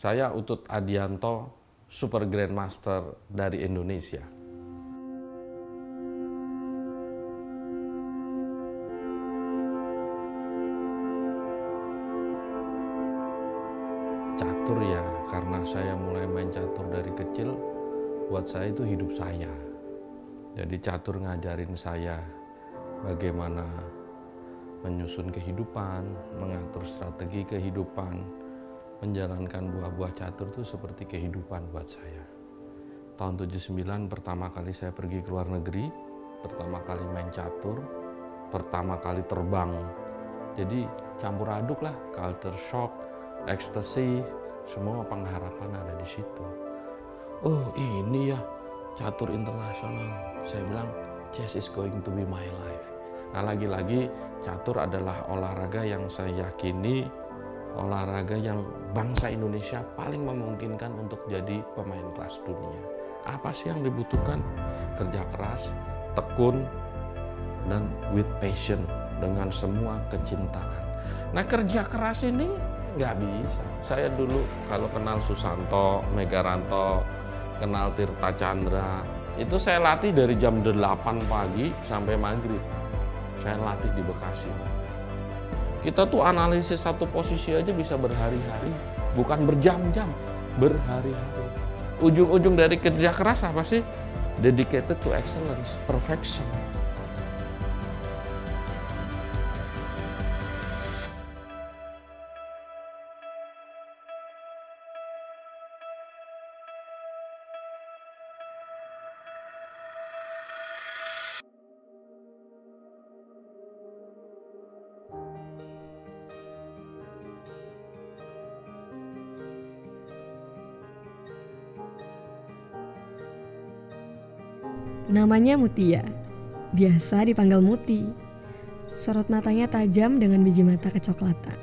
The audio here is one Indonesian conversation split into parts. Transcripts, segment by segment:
Saya Utut Adianto, Super Grandmaster dari Indonesia. Catur ya, karena saya mulai main catur dari kecil, buat saya itu hidup saya. Jadi catur ngajarin saya bagaimana menyusun kehidupan, mengatur strategi kehidupan, menjalankan buah-buah catur itu seperti kehidupan buat saya. Tahun 79 pertama kali saya pergi ke luar negeri, pertama kali main catur, pertama kali terbang. Jadi campur aduk lah, culture shock, ekstasi, semua pengharapan ada di situ. Oh ini ya catur internasional. Saya bilang chess is going to be my life. Nah lagi-lagi catur adalah olahraga yang saya yakini olahraga yang bangsa Indonesia paling memungkinkan untuk jadi pemain kelas dunia. Apa sih yang dibutuhkan? Kerja keras, tekun, dan with passion dengan semua kecintaan. Nah kerja keras ini nggak bisa. Saya dulu kalau kenal Susanto, Megaranto, kenal Tirta Chandra, itu saya latih dari jam 8 pagi sampai maghrib. Saya latih di Bekasi. Kita tuh analisis satu posisi aja bisa berhari-hari, bukan berjam-jam, berhari-hari. Ujung-ujung dari kerja keras apa sih? Dedicated to excellence, perfection. Namanya Mutia, biasa dipanggil Muti. Sorot matanya tajam dengan biji mata kecoklatan.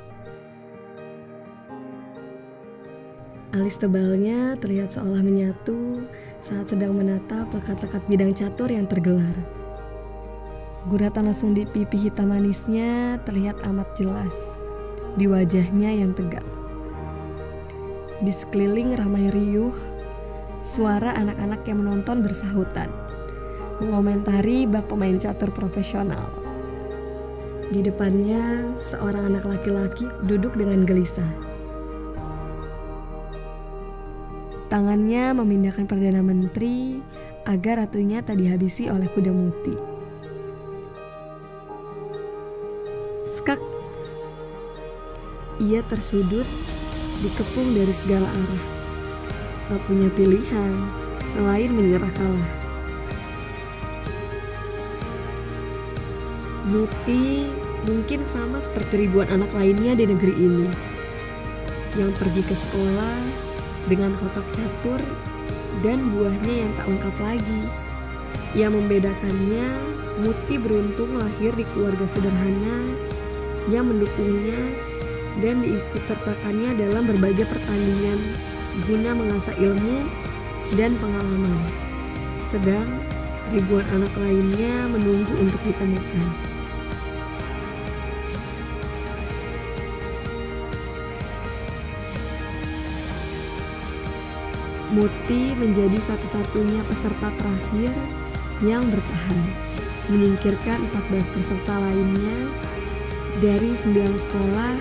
Alis tebalnya terlihat seolah menyatu saat sedang menatap lekat-lekat bidang catur yang tergelar. Guratan langsung di pipi hitam manisnya terlihat amat jelas di wajahnya yang tegang. Di sekeliling ramai riuh, suara anak-anak yang menonton bersahutan mengomentari bak pemain catur profesional. Di depannya, seorang anak laki-laki duduk dengan gelisah. Tangannya memindahkan Perdana Menteri agar ratunya tak dihabisi oleh kuda muti. Skak. Ia tersudut, dikepung dari segala arah. Tak punya pilihan selain menyerah kalah. Muti mungkin sama seperti ribuan anak lainnya di negeri ini yang pergi ke sekolah dengan kotak catur dan buahnya yang tak lengkap lagi. Yang membedakannya, Muti beruntung lahir di keluarga sederhana yang mendukungnya dan diikut sertakannya dalam berbagai pertandingan guna mengasah ilmu dan pengalaman. Sedang ribuan anak lainnya menunggu untuk ditemukan. Muti menjadi satu-satunya peserta terakhir yang bertahan, menyingkirkan 14 peserta lainnya dari 9 sekolah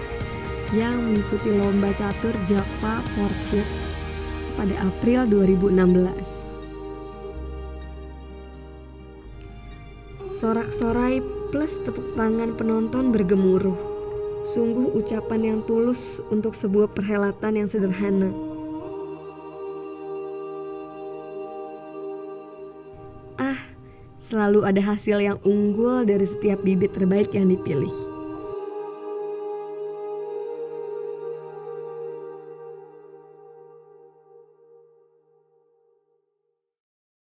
yang mengikuti lomba catur Java for Kids pada April 2016. Sorak-sorai plus tepuk tangan penonton bergemuruh. Sungguh ucapan yang tulus untuk sebuah perhelatan yang sederhana. Selalu ada hasil yang unggul dari setiap bibit terbaik yang dipilih.